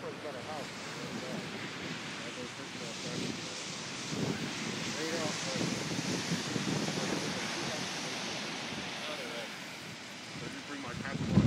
Pepper's got a bring my catapult.